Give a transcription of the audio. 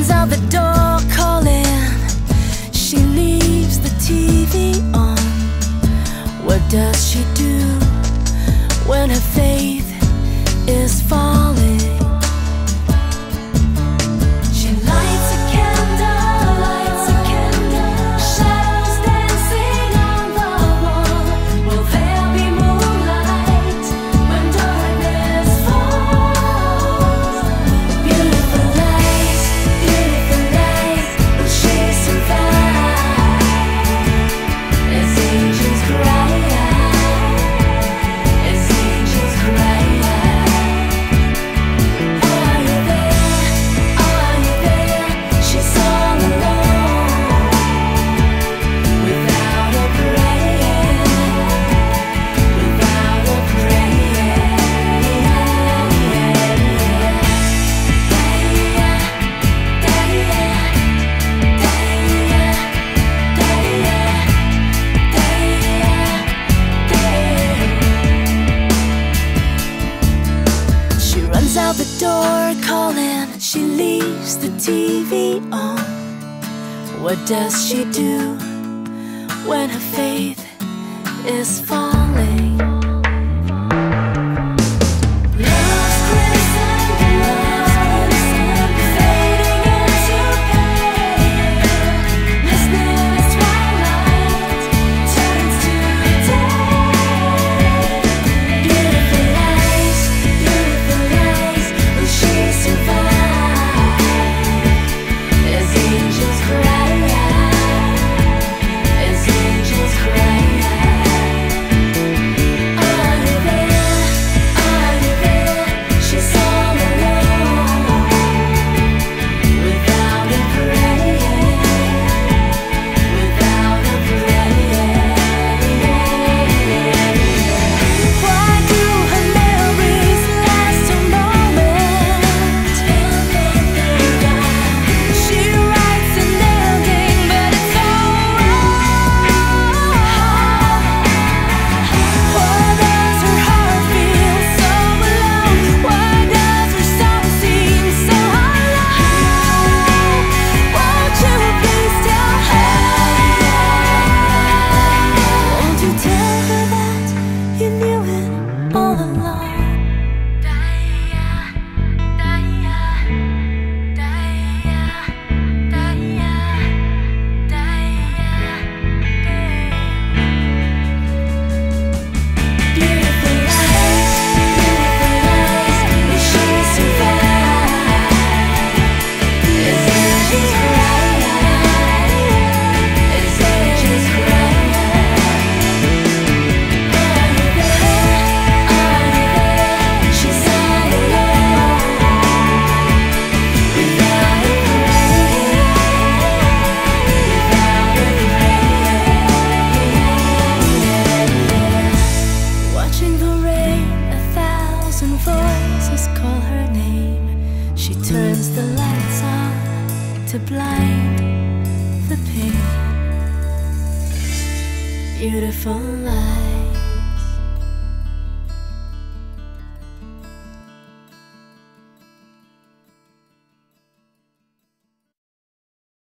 runs out the door calling. She leaves the TV on. What does she do when her face? calling, she leaves the TV on. What does she do when her faith is falling? to blind the pain, Beautiful life.